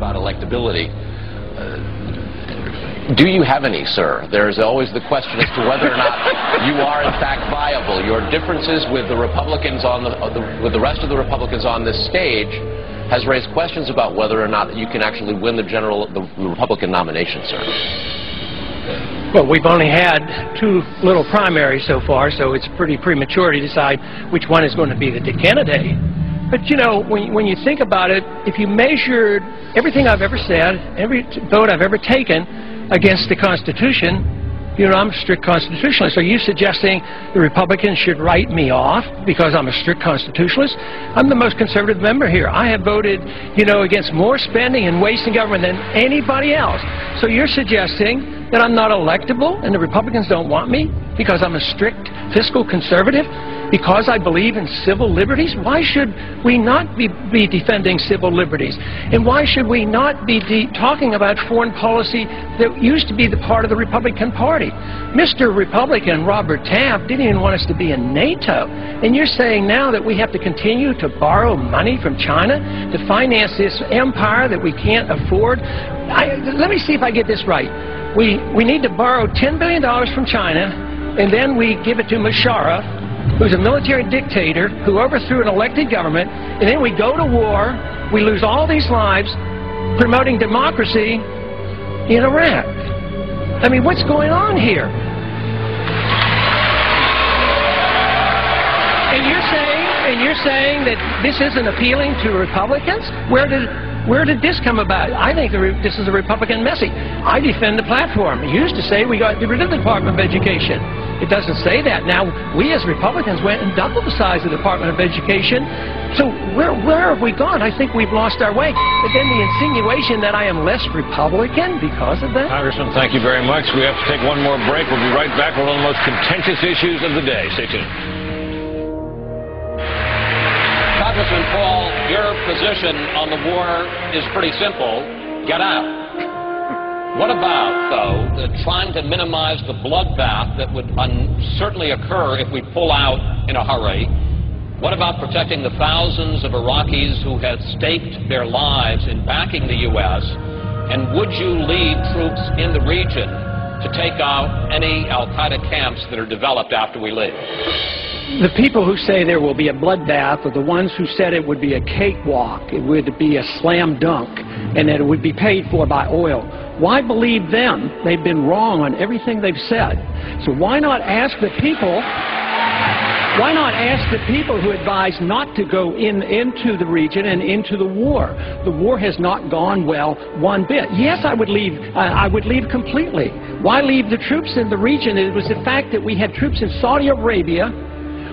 about electability. Uh, do you have any, sir? There's always the question as to whether or not you are in fact viable. Your differences with the Republicans on the, uh, the, with the rest of the Republicans on this stage has raised questions about whether or not you can actually win the general the Republican nomination, sir. Well, we've only had two little primaries so far, so it's pretty premature to decide which one is going to be the candidate. But, you know, when, when you think about it, if you measured everything I've ever said, every vote I've ever taken, against the Constitution, you know, I'm a strict constitutionalist. Are you suggesting the Republicans should write me off because I'm a strict constitutionalist? I'm the most conservative member here. I have voted, you know, against more spending and wasting government than anybody else. So you're suggesting that I'm not electable and the Republicans don't want me because I'm a strict fiscal conservative? because I believe in civil liberties? Why should we not be, be defending civil liberties? And why should we not be talking about foreign policy that used to be the part of the Republican Party? Mr. Republican Robert Taft didn't even want us to be in NATO. And you're saying now that we have to continue to borrow money from China to finance this empire that we can't afford? I, let me see if I get this right. We, we need to borrow $10 billion from China, and then we give it to Musharraf, who's a military dictator who overthrew an elected government, and then we go to war, we lose all these lives promoting democracy in Iraq. I mean, what's going on here? And you're saying, and you're saying that this isn't appealing to Republicans? Where did where did this come about? I think this is a Republican message. I defend the platform. It used to say we got rid of the Department of Education. It doesn't say that. Now, we as Republicans went and doubled the size of the Department of Education. So where, where have we gone? I think we've lost our way. But then the insinuation that I am less Republican because of that? Congressman, thank you very much. We have to take one more break. We'll be right back with one of the most contentious issues of the day. Stay tuned. Paul, your position on the war is pretty simple. Get out. What about, though, trying to minimize the bloodbath that would certainly occur if we pull out in a hurry? What about protecting the thousands of Iraqis who have staked their lives in backing the U.S.? And would you lead troops in the region to take out any al-Qaeda camps that are developed after we leave? The people who say there will be a bloodbath are the ones who said it would be a cakewalk, it would be a slam dunk, and that it would be paid for by oil. Why believe them? They've been wrong on everything they've said. So why not ask the people why not ask the people who advise not to go in into the region and into the war? The war has not gone well one bit. Yes, I would leave. I would leave completely. Why leave the troops in the region? It was the fact that we had troops in Saudi Arabia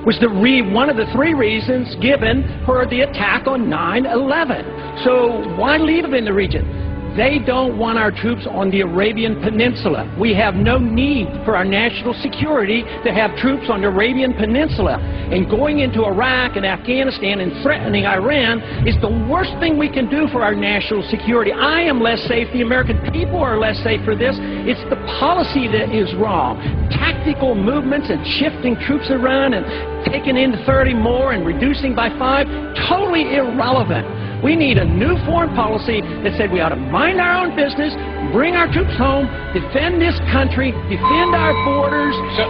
was the re one of the three reasons given for the attack on 9-11. So why leave them in the region? They don't want our troops on the Arabian Peninsula. We have no need for our national security to have troops on the Arabian Peninsula. And going into Iraq and Afghanistan and threatening Iran is the worst thing we can do for our national security. I am less safe. The American people are less safe for this. It's the policy that is wrong. Tactical movements and shifting troops around and taking in 30 more and reducing by five, totally irrelevant. We need a new foreign policy that said we ought to mind our own business, bring our troops home, defend this country, defend our borders. So,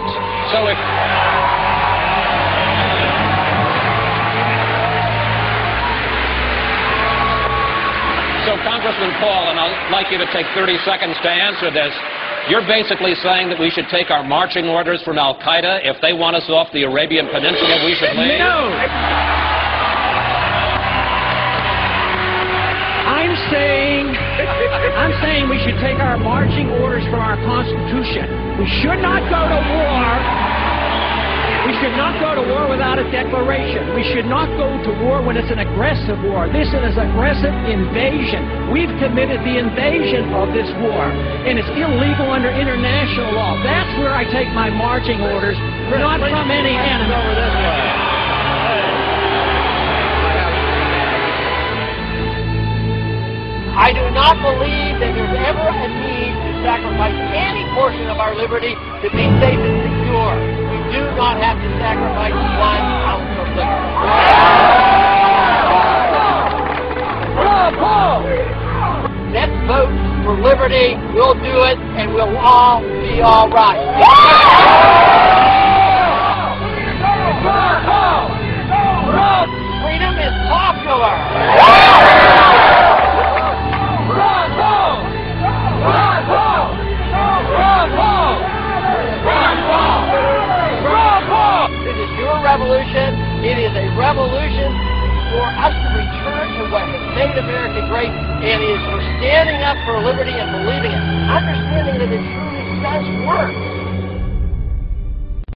so if... So, Congressman Paul, and I'd like you to take 30 seconds to answer this. You're basically saying that we should take our marching orders from Al Qaeda. If they want us off the Arabian Peninsula, we should leave? No! Saying we should take our marching orders from our Constitution. We should not go to war. We should not go to war without a declaration. We should not go to war when it's an aggressive war. This is an aggressive invasion. We've committed the invasion of this war, and it's illegal under international law. That's where I take my marching orders, not from any enemy. Not believe that there's ever a need to sacrifice any portion of our liberty to be safe and secure. We do not have to sacrifice one ounce of liberty. Let's vote for liberty, we'll do it, and we'll all be all right. For us to return to what has made America great, and is for standing up for liberty and believing it, understanding that it truly does work.